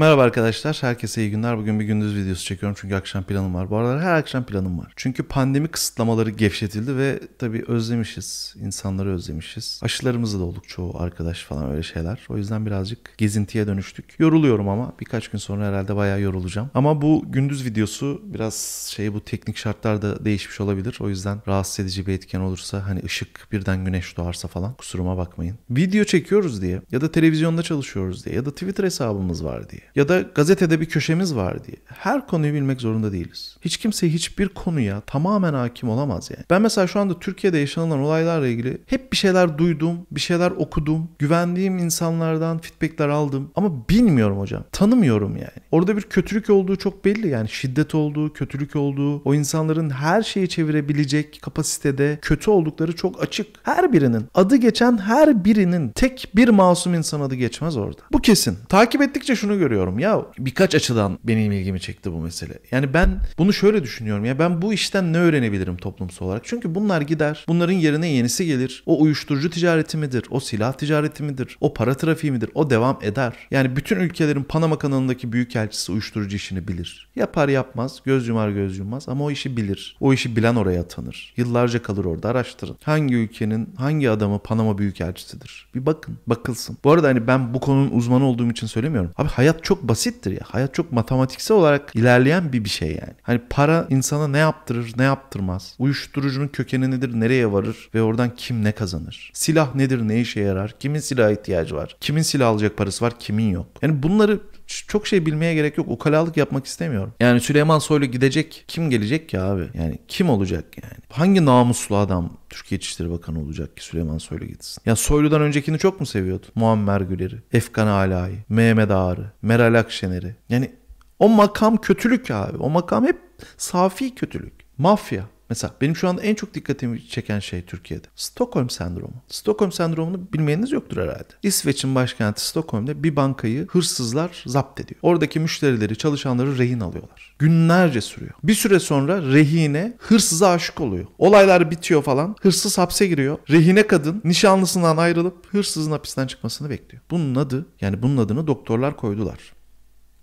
Merhaba arkadaşlar, herkese iyi günler. Bugün bir gündüz videosu çekiyorum çünkü akşam planım var. Bu aralar her akşam planım var. Çünkü pandemi kısıtlamaları gevşetildi ve tabii özlemişiz, insanları özlemişiz. Aşılarımızı da olduk çoğu arkadaş falan öyle şeyler. O yüzden birazcık gezintiye dönüştük. Yoruluyorum ama birkaç gün sonra herhalde bayağı yorulacağım. Ama bu gündüz videosu biraz şey bu teknik şartlarda değişmiş olabilir. O yüzden rahatsız edici bir etken olursa hani ışık birden güneş doğarsa falan kusuruma bakmayın. Video çekiyoruz diye ya da televizyonda çalışıyoruz diye ya da Twitter hesabımız var diye ya da gazetede bir köşemiz var diye. Her konuyu bilmek zorunda değiliz. Hiç kimse hiçbir konuya tamamen hakim olamaz yani. Ben mesela şu anda Türkiye'de yaşanılan olaylarla ilgili hep bir şeyler duydum, bir şeyler okudum. Güvendiğim insanlardan feedbackler aldım ama bilmiyorum hocam. Tanımıyorum yani. Orada bir kötülük olduğu çok belli yani. Şiddet olduğu, kötülük olduğu, o insanların her şeyi çevirebilecek kapasitede kötü oldukları çok açık. Her birinin, adı geçen her birinin tek bir masum insan adı geçmez orada. Bu kesin. Takip ettikçe şunu görüyorum görüyorum. Ya birkaç açıdan benim ilgimi çekti bu mesele. Yani ben bunu şöyle düşünüyorum. Ya ben bu işten ne öğrenebilirim toplumsal olarak? Çünkü bunlar gider. Bunların yerine yenisi gelir. O uyuşturucu ticareti midir? O silah ticareti midir? O para trafiği midir? O devam eder. Yani bütün ülkelerin Panama kanalındaki büyükelçisi uyuşturucu işini bilir. Yapar yapmaz. Göz yumar göz yummaz. Ama o işi bilir. O işi bilen oraya tanır. Yıllarca kalır orada. Araştırın. Hangi ülkenin hangi adamı Panama büyükelçisidir? Bir bakın. Bakılsın. Bu arada hani ben bu konunun uzmanı olduğum için söylemiyorum. Abi hayat çok basittir ya. Hayat çok matematiksel olarak ilerleyen bir bir şey yani. Hani para insana ne yaptırır, ne yaptırmaz. Uyuşturucunun kökeni nedir, nereye varır ve oradan kim ne kazanır? Silah nedir, ne işe yarar? Kimin silaha ihtiyacı var? Kimin silah alacak parası var, kimin yok? Yani bunları çok şey bilmeye gerek yok. Ukalalık yapmak istemiyorum. Yani Süleyman Soylu gidecek. Kim gelecek ki abi? Yani kim olacak yani? Hangi namuslu adam Türkiye İçişleri Bakanı olacak ki Süleyman Soylu gitsin? Ya Soylu'dan öncekini çok mu seviyordu? Muammer Güler'i, Efkan Ala'yı, Mehmet Ağar'ı, Meral Akşener'i. Yani o makam kötülük abi. O makam hep safi kötülük. Mafya. Mesela benim şu anda en çok dikkatimi çeken şey Türkiye'de. Stockholm sendromu. Stockholm sendromunu bilmeyeniniz yoktur herhalde. İsveç'in başkenti Stockholm'de bir bankayı hırsızlar zapt ediyor. Oradaki müşterileri, çalışanları rehin alıyorlar. Günlerce sürüyor. Bir süre sonra rehine hırsıza aşık oluyor. Olaylar bitiyor falan. Hırsız hapse giriyor. Rehine kadın nişanlısından ayrılıp hırsızın hapisten çıkmasını bekliyor. Bunun adı yani bunun adını doktorlar koydular.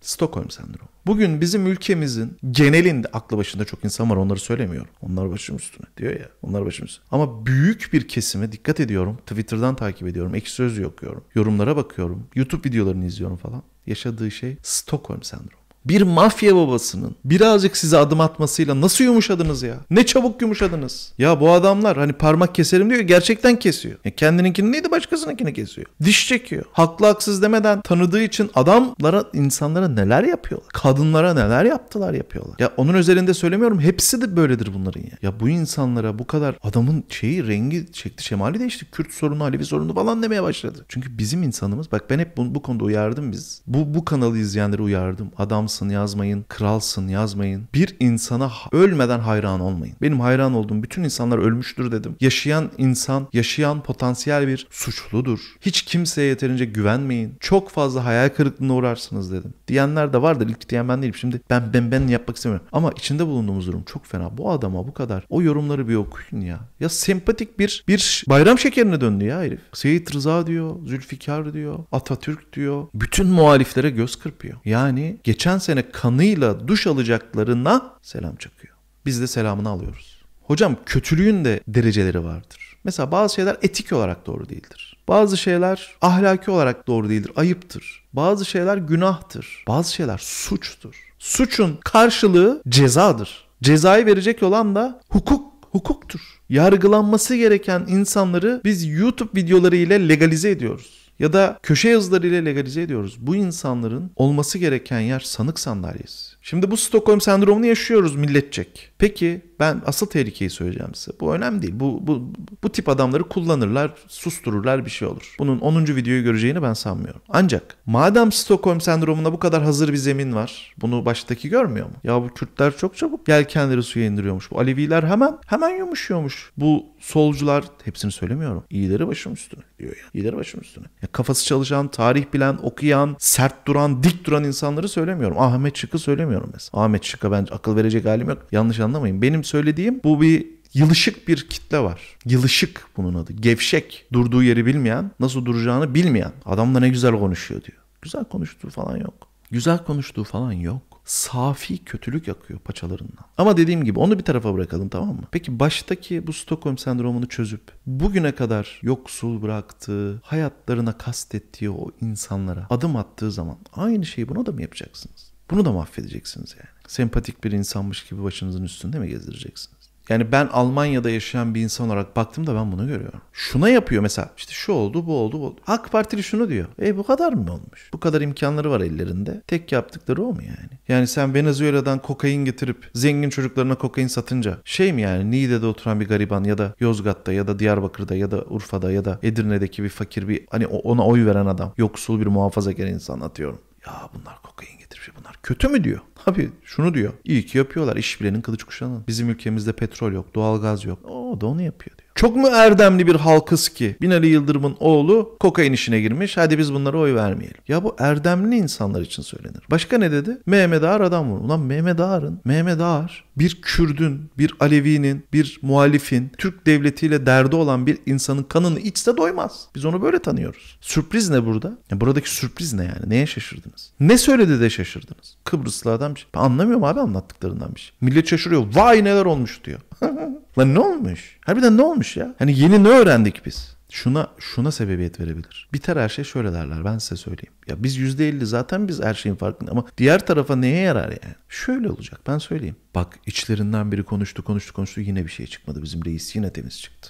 Stockholm sendromu. Bugün bizim ülkemizin genelinde aklı başında çok insan var onları söylemiyorum. Onlar başım üstüne diyor ya. Onlar başım üstüne. Ama büyük bir kesime dikkat ediyorum. Twitter'dan takip ediyorum. Ekşi Sözlüğü okuyorum. Yorumlara bakıyorum. YouTube videolarını izliyorum falan. Yaşadığı şey Stockholm sendromu bir mafya babasının birazcık size adım atmasıyla nasıl yumuşadınız ya? Ne çabuk yumuşadınız. Ya bu adamlar hani parmak keserim diyor gerçekten kesiyor. Ya kendininkini neydi başkasınınkini kesiyor. Diş çekiyor. Haklı haksız demeden tanıdığı için adamlara insanlara neler yapıyorlar. Kadınlara neler yaptılar yapıyorlar. Ya onun üzerinde söylemiyorum hepsi de böyledir bunların ya. Ya bu insanlara bu kadar adamın şeyi rengi şekli şemali değişti. Kürt sorunu Alevi sorunu falan demeye başladı. Çünkü bizim insanımız bak ben hep bu, bu konuda uyardım biz. Bu, bu kanalı izleyenleri uyardım. Adam kralsın yazmayın, kralsın yazmayın. Bir insana ölmeden hayran olmayın. Benim hayran olduğum bütün insanlar ölmüştür dedim. Yaşayan insan, yaşayan potansiyel bir suçludur. Hiç kimseye yeterince güvenmeyin. Çok fazla hayal kırıklığına uğrarsınız dedim. Diyenler de vardır. İlk diyen ben değilim. Şimdi ben ben ben yapmak istemiyorum. Ama içinde bulunduğumuz durum çok fena. Bu adama bu kadar. O yorumları bir okuyun ya. Ya sempatik bir bir bayram şekerine döndü ya herif. Seyit Rıza diyor, Zülfikar diyor, Atatürk diyor. Bütün muhaliflere göz kırpıyor. Yani geçen sene kanıyla duş alacaklarına selam çakıyor. Biz de selamını alıyoruz. Hocam kötülüğün de dereceleri vardır. Mesela bazı şeyler etik olarak doğru değildir. Bazı şeyler ahlaki olarak doğru değildir, ayıptır. Bazı şeyler günahtır. Bazı şeyler suçtur. Suçun karşılığı cezadır. Cezayı verecek olan da hukuk, hukuktur. Yargılanması gereken insanları biz YouTube videoları ile legalize ediyoruz ya da köşe yazıları ile legalize ediyoruz. Bu insanların olması gereken yer sanık sandalyesi. Şimdi bu Stockholm sendromunu yaşıyoruz milletçek. Peki ben asıl tehlikeyi söyleyeceğim size. Bu önemli değil. Bu, bu, bu tip adamları kullanırlar, sustururlar bir şey olur. Bunun 10. videoyu göreceğini ben sanmıyorum. Ancak madem Stockholm sendromuna bu kadar hazır bir zemin var. Bunu baştaki görmüyor mu? Ya bu Kürtler çok çabuk yelkenleri suya indiriyormuş. Bu Aleviler hemen hemen yumuşuyormuş. Bu solcular hepsini söylemiyorum. İyileri başım üstüne diyor ya. İyileri başım üstüne. Ya kafası çalışan, tarih bilen, okuyan, sert duran, dik duran insanları söylemiyorum. Ahmet Şık'ı söylemiyorum mesela. Ahmet Şık'a ben akıl verecek halim yok. Yanlış anlamayın. Benim söylediğim bu bir yılışık bir kitle var. Yılışık bunun adı. Gevşek. Durduğu yeri bilmeyen, nasıl duracağını bilmeyen. Adam da ne güzel konuşuyor diyor. Güzel konuştuğu falan yok. Güzel konuştuğu falan yok. Safi kötülük akıyor paçalarından. Ama dediğim gibi onu bir tarafa bırakalım tamam mı? Peki baştaki bu Stockholm sendromunu çözüp bugüne kadar yoksul bıraktığı, hayatlarına kastettiği o insanlara adım attığı zaman aynı şeyi buna da mı yapacaksınız? Bunu da mahvedeceksiniz yani. Sempatik bir insanmış gibi başınızın üstünde mi gezdireceksiniz? Yani ben Almanya'da yaşayan bir insan olarak baktım da ben bunu görüyorum. Şuna yapıyor mesela işte şu oldu bu oldu bu oldu. AK Partili şunu diyor. E bu kadar mı olmuş? Bu kadar imkanları var ellerinde. Tek yaptıkları o mu yani? Yani sen Venezuela'dan kokain getirip zengin çocuklarına kokain satınca şey mi yani Niğde'de oturan bir gariban ya da Yozgat'ta ya da Diyarbakır'da ya da Urfa'da ya da Edirne'deki bir fakir bir hani ona oy veren adam yoksul bir muhafazakar insan atıyorum. Ya bunlar kokain getirmiş bunlar kötü mü diyor. Abi şunu diyor. İyi ki yapıyorlar. İş bilenin kılıç kuşağının. Bizim ülkemizde petrol yok, doğalgaz yok. O da onu yapıyor diyor. Çok mu erdemli bir halkız ki Binali Yıldırım'ın oğlu kokain işine girmiş. Hadi biz bunlara oy vermeyelim. Ya bu erdemli insanlar için söylenir. Başka ne dedi? Mehmet Ağar adam vurur. Ulan Mehmet Ağar'ın, Mehmet Ağar bir Kürdün, bir Alevi'nin, bir muhalifin, Türk devletiyle derdi olan bir insanın kanını içse doymaz. Biz onu böyle tanıyoruz. Sürpriz ne burada? Ya buradaki sürpriz ne yani? Neye şaşırdınız? Ne söyledi de şaşırdınız? Kıbrıslı adam şey. Ben anlamıyorum abi anlattıklarından bir şey. Millet şaşırıyor. Vay neler olmuş diyor. Lan ne olmuş? Harbiden ne olmuş ya? Hani yeni ne öğrendik biz? Şuna şuna sebebiyet verebilir. Biter her şey şöyle derler ben size söyleyeyim. Ya biz %50 zaten biz her şeyin farkında ama diğer tarafa neye yarar yani? Şöyle olacak ben söyleyeyim. Bak içlerinden biri konuştu konuştu konuştu yine bir şey çıkmadı. Bizim reis yine temiz çıktı.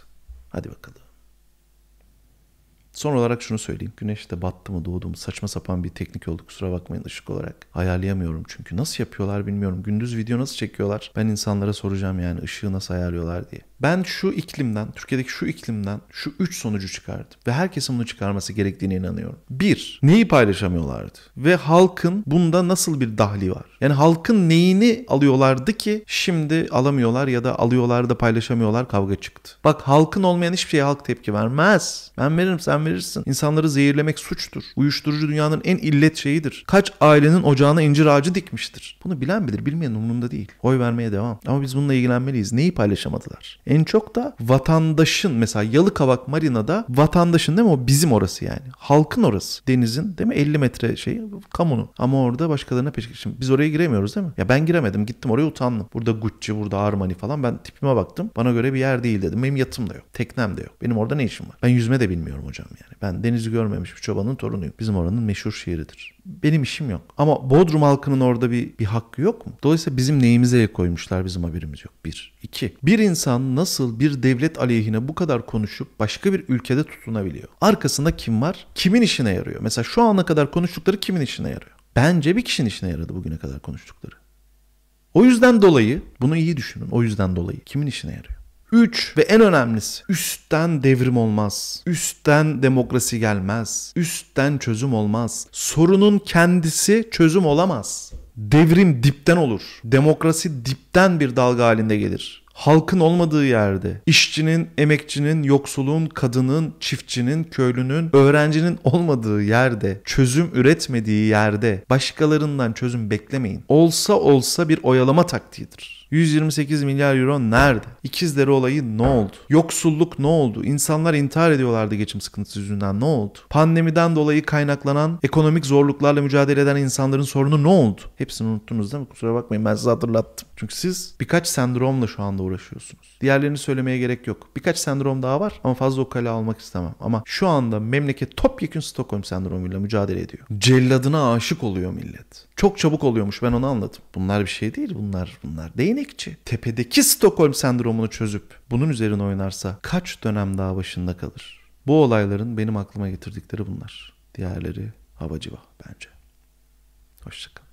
Hadi bakalım. Son olarak şunu söyleyeyim. Güneş de battı mı doğdu mu saçma sapan bir teknik oldu kusura bakmayın ışık olarak. Ayarlayamıyorum çünkü. Nasıl yapıyorlar bilmiyorum. Gündüz video nasıl çekiyorlar? Ben insanlara soracağım yani ışığı nasıl ayarlıyorlar diye. Ben şu iklimden, Türkiye'deki şu iklimden şu üç sonucu çıkardım. Ve herkesin bunu çıkarması gerektiğine inanıyorum. Bir, neyi paylaşamıyorlardı? Ve halkın bunda nasıl bir dahli var? Yani halkın neyini alıyorlardı ki şimdi alamıyorlar ya da alıyorlar da paylaşamıyorlar kavga çıktı. Bak halkın olmayan hiçbir şeye halk tepki vermez. Ben veririm sen verirsin. İnsanları zehirlemek suçtur. Uyuşturucu dünyanın en illet şeyidir. Kaç ailenin ocağına incir ağacı dikmiştir. Bunu bilen bilir, bilmeyen umurunda değil. Oy vermeye devam. Ama biz bununla ilgilenmeliyiz. Neyi paylaşamadılar? En çok da vatandaşın mesela Yalıkavak Marina'da vatandaşın değil mi o bizim orası yani. Halkın orası. Denizin değil mi 50 metre şey kamunun. Ama orada başkalarına peşke. Şimdi biz oraya giremiyoruz değil mi? Ya ben giremedim. Gittim oraya utandım. Burada Gucci, burada Armani falan. Ben tipime baktım. Bana göre bir yer değil dedim. Benim yatım da yok. Teknem de yok. Benim orada ne işim var? Ben yüzme de bilmiyorum hocam yani. Ben denizi görmemiş bir çobanın torunuyum. Bizim oranın meşhur şehridir. Benim işim yok. Ama Bodrum halkının orada bir, bir hakkı yok mu? Dolayısıyla bizim neyimize el koymuşlar bizim haberimiz yok. Bir. iki. Bir insan nasıl bir devlet aleyhine bu kadar konuşup başka bir ülkede tutunabiliyor? Arkasında kim var? Kimin işine yarıyor? Mesela şu ana kadar konuştukları kimin işine yarıyor? Bence bir kişinin işine yaradı bugüne kadar konuştukları. O yüzden dolayı bunu iyi düşünün. O yüzden dolayı kimin işine yarıyor? 3 ve en önemlisi üstten devrim olmaz. Üstten demokrasi gelmez. Üstten çözüm olmaz. Sorunun kendisi çözüm olamaz. Devrim dipten olur. Demokrasi dipten bir dalga halinde gelir. Halkın olmadığı yerde, işçinin, emekçinin, yoksulun, kadının, çiftçinin, köylünün, öğrencinin olmadığı yerde, çözüm üretmediği yerde başkalarından çözüm beklemeyin. Olsa olsa bir oyalama taktiğidir. 128 milyar euro nerede? İkizleri olayı ne oldu? Yoksulluk ne oldu? İnsanlar intihar ediyorlardı geçim sıkıntısı yüzünden ne oldu? Pandemiden dolayı kaynaklanan ekonomik zorluklarla mücadele eden insanların sorunu ne oldu? Hepsini unuttunuz değil mi? Kusura bakmayın ben size hatırlattım. Çünkü siz birkaç sendromla şu anda uğraşıyorsunuz. Diğerlerini söylemeye gerek yok. Birkaç sendrom daha var ama fazla o kale almak istemem. Ama şu anda memleket topyekun Stockholm sendromuyla mücadele ediyor. Celladına aşık oluyor millet. Çok çabuk oluyormuş ben onu anladım. Bunlar bir şey değil bunlar. Bunlar değnekçi. Tepedeki Stockholm sendromunu çözüp bunun üzerine oynarsa kaç dönem daha başında kalır? Bu olayların benim aklıma getirdikleri bunlar. Diğerleri havacıva bence. Hoşçakalın.